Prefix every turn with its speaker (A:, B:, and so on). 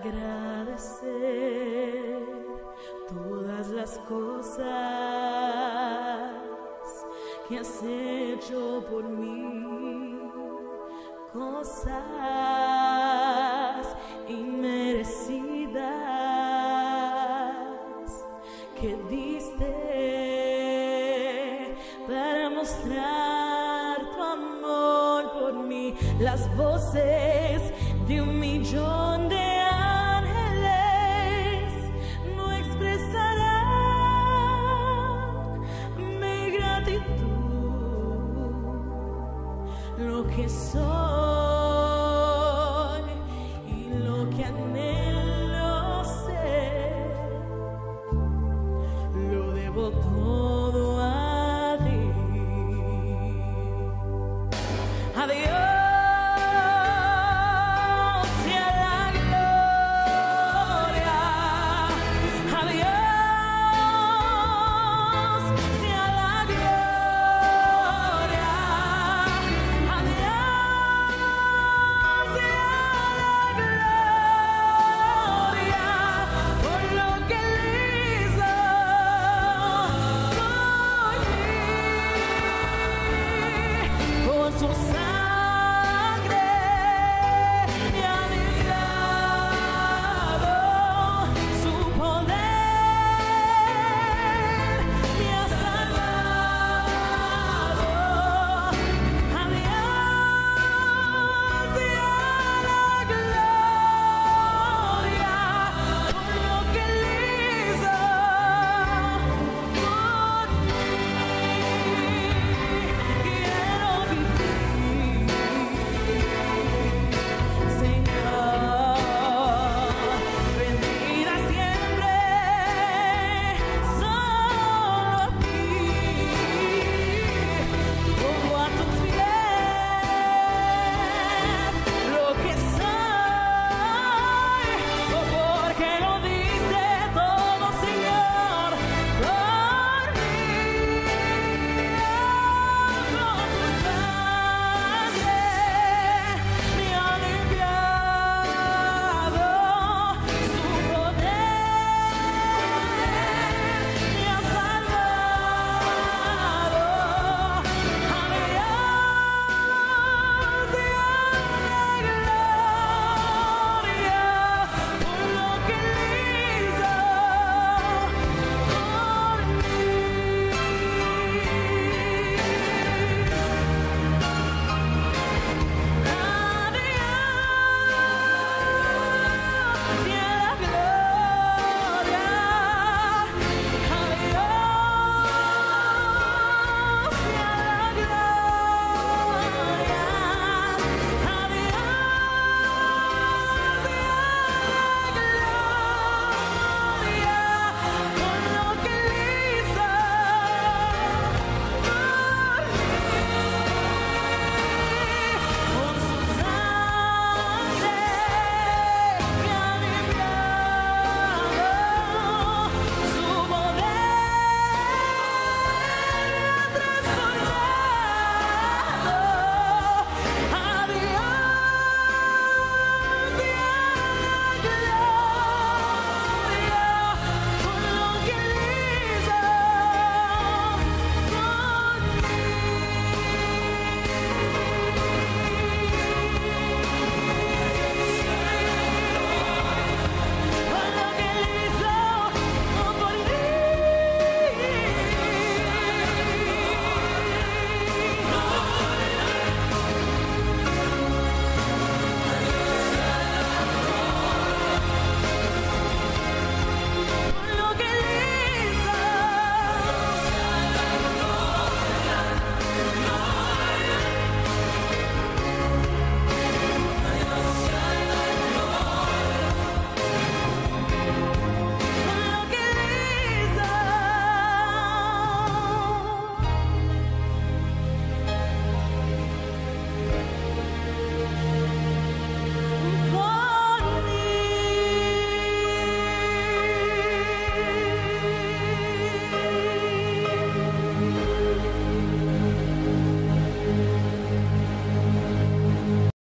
A: agradecer todas las cosas que has hecho por mí, cosas inmerecidas que diste para mostrar tu amor por mí, las voces de un millón de lo que soy y lo que anhelo ser, lo debo todo.